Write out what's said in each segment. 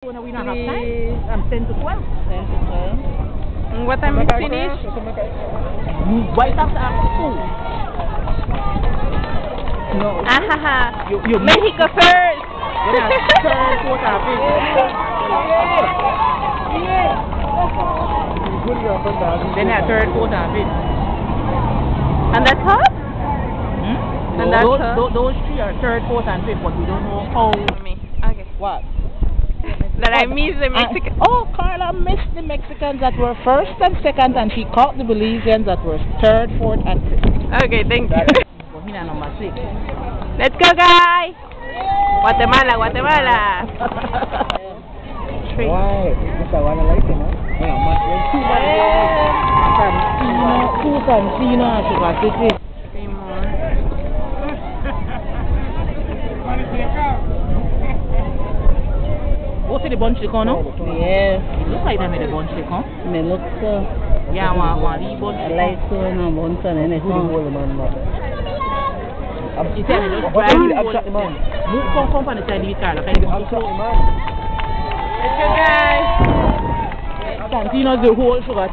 When we don't have time. I'm 10 to 12. 10 to 12. And what time we finish? Right after after school. No. Ahaha. You, you Mexico first. Yeah, third, fourth, and fifth. Then at third, fourth, and fifth. And that's all? Hmm? And that's those, those, those three are third, fourth, and fifth, but we don't know how. Me. Okay. What? That I miss the Uh, Mexican. oh, Carla missed the Mexicans that were first and second, and she caught the Belizeans that were third, fourth, and fifth. Okay, thank you. Bohina number six. Let's go, guys. Guatemala, Guatemala. Three. Why? Mr. Wanna like it, no? Yeah, much like two Cancino, two Cancino, and Sugar City. Three more. What's the bunch they come now? Yes, It look like them in the bunch they come. me look so. Yeah, one, one, the bunch I they like come. so and I'm on son and it's on. You tell me, just drive the whole Move, come, come from the side of the car. Like, I need to slow. Let's go, guys. Cantino's the whole Sugar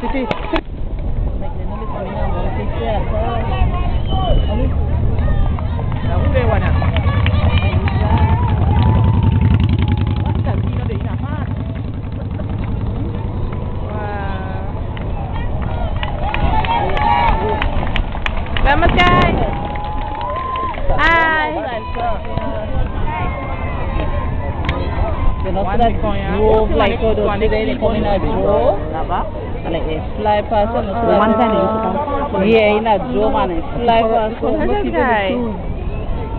Vamos, Kai. Ay. Drove like oh, those today they come in a drove, like they fly past and oh, one time they used to come. Yeah, in a drove and they fly past. Hello, guy.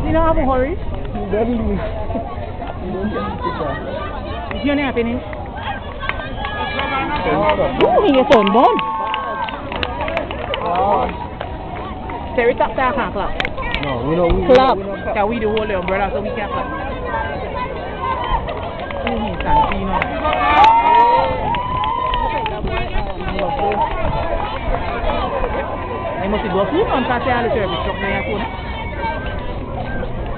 You don't have a hurry? Very loose. Is your name happening? Oh, he gets on bone. Oh. Terry top there can't clap. No, we know we Clap. Can we the whole umbrella so we can clap? Mm, Santino. They must go food on Saturday all the service truck there too.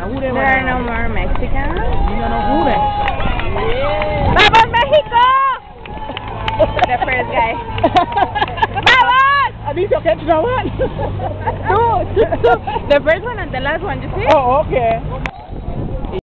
Now who they There are no more Mexicans. You don't know who they. Vamos, Mexico! the first guy. Vamos! I need to catch that one. Two, two, two. The first one and the last one, you see? oh, okay.